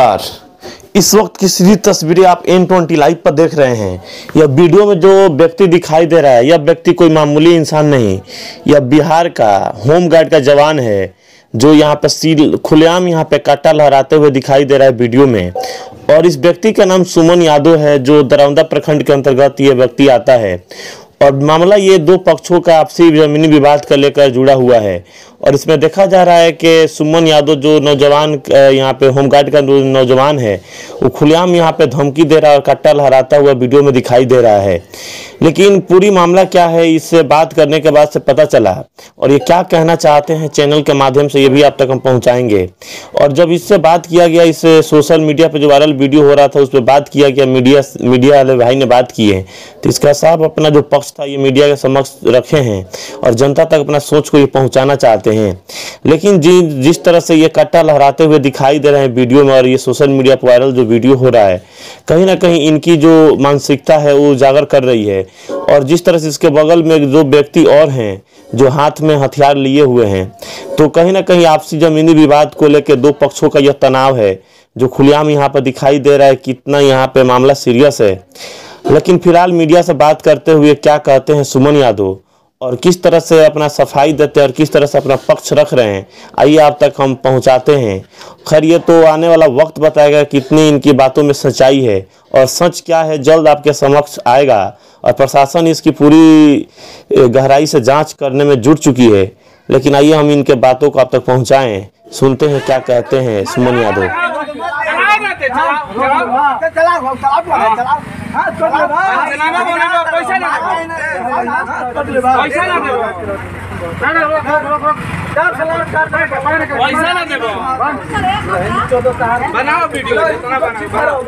नमस्कार। इस वक्त की सीधी तस्वीरें आप एन ट्वेंटी लाइव पर देख रहे हैं। यह वीडियो में जो व्यक्ति दिखाई दे रहा है, यह व्यक्ति कोई मामूली इंसान नहीं। यह बिहार का होम गार्ड का जवान है, जो यहाँ पे सील, खुलेआम यहाँ पे काटा लहराते हुए दिखाई दे रहा है वीडियो में। और इस व्यक्ति का नाम सुमन यादव है, जो दरौंदा प्रखंड के अंतर्गत ये व्यक्ति आता है। और मामला ये दो पक्षों का आपसी जमीनी विवाद का लेकर जुड़ा हुआ है। और इसमें देखा जा रहा है कि सुमन यादव जो नौजवान यहाँ पे होमगार्ड का नौजवान है, वो खुलेआम यहाँ पे धमकी दे रहा है और कट्टा लहराता हुआ वीडियो में दिखाई दे रहा है। लेकिन पूरी मामला क्या है इससे बात करने के बाद से पता चला। और ये क्या कहना चाहते हैं चैनल के माध्यम से, ये भी आप तक हम पहुँचाएँगे। और जब इससे बात किया गया, इस सोशल मीडिया पर जो वायरल वीडियो हो रहा था, उस पर बात किया गया, मीडिया मीडिया वाले भाई ने बात की है तो इसका साहब अपना जो पक्ष था, ये मीडिया के समक्ष रखे हैं और जनता तक अपना सोच को ये पहुंचाना चाहते हैं। लेकिन जि, जिस तरह से ये कट्टा लहराते हुए दिखाई दे रहे हैं वीडियो में और ये सोशल मीडिया पर वायरल जो वीडियो हो रहा है, कहीं ना कहीं इनकी जो मानसिकता है, वो उजागर कर रही है। और जिस तरह से इसके बगल में जो व्यक्ति और हैं, जो हाथ में हथियार लिए हुए हैं तो कहीं ना कहीं आपसी जमीनी विवाद को लेकर दो पक्षों का यह तनाव है, जो खुलेआम यहाँ पर दिखाई दे रहा है, कितना यहाँ पे मामला सीरियस है। लेकिन फ़िलहाल मीडिया से बात करते हुए क्या कहते हैं सुमन यादव? और किस तरह से अपना सफ़ाई देते हैं और किस तरह से अपना पक्ष रख रहे हैं? आइए आप तक हम पहुंचाते हैं। खैर, ये तो आने वाला वक्त बताएगा कितनी इनकी बातों में सच्चाई है और सच क्या है, जल्द आपके समक्ष आएगा और प्रशासन इसकी पूरी गहराई से जाँच करने में जुट चुकी है। लेकिन आइए हम इनके बातों को आप तक पहुँचाएँ। सुनते हैं क्या कहते हैं सुमन यादव। चलाओ ना ले चलाओ जनाबा बोले बा, पैसा ना पैसा ना दे पैसा ना दे बनाओ वीडियो इतना बनाओ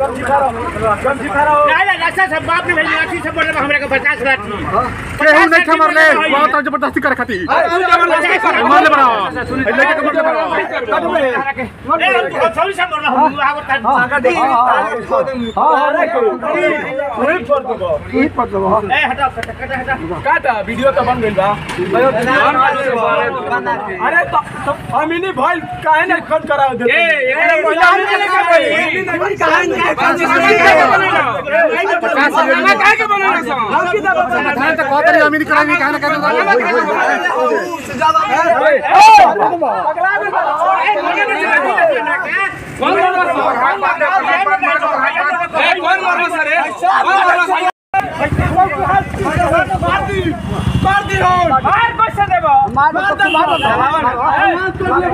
केहू नहीं खबर ले बहुत ज़बरदस्ती करे खाती मारले बड़ा लेके कमर ले बड़ा काटा वीडियो तो बन गइल बा अरे तो तो अमीनी भाई काहे खर्च करा दे ए एकरा पहिला हमने लेके भाई काहे के सा खाने तो कहते नहीं अमीरी करानी कहना कहते कौन मारला सा ए कौन मारला सा रे कौन मारला सा मार दी मार दी हो मार पैसा देबो मार दे मार दे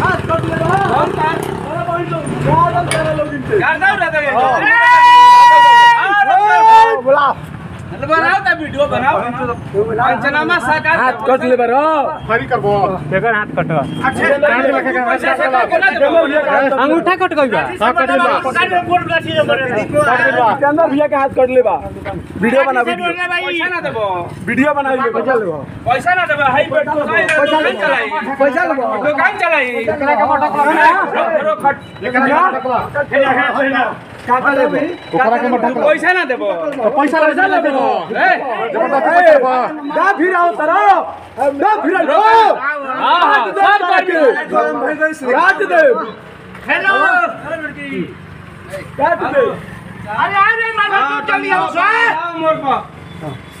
मार कर मार कर गाना उड़ा दे बोला। बनाओ ता वीडियो बनाओ। पंचनामा साकार हाथ कट ले बरो। फरी करबो अंगूठा कट गई बा हाँ कट ले बा चंदर भैया के हाथ कट ले बा। वीडियो बना वीडियो। पैसा ना देबो। वीडियो बना पैसा लेबो पैसा ना देबो। हाई पेट पैसा चलाई। पैसा लेबो दुकान चलाई। एकरा के मोटा रो खट काका लेबे ओकरा के मत पैसा ना देबो पैसा पैसा ले देबो ए ज़बरदस्ती करबो दा फिर आओ तरो दा फिर आओ हाँ हाँ सब काट काट दे हेलो काट दे अरे अरे मानो तू जल्दी आओ से मोर पा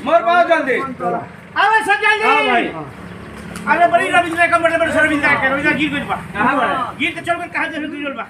मोर पा जल्दी आवे सब जल्दी हाँ भाई अरे बड़ी रविंद्र का बड़े बड़े रविंद्र के रविंद्र गिर गइल बा कहाँ बा गिर के चल कर कहाँ से गिर गइल बा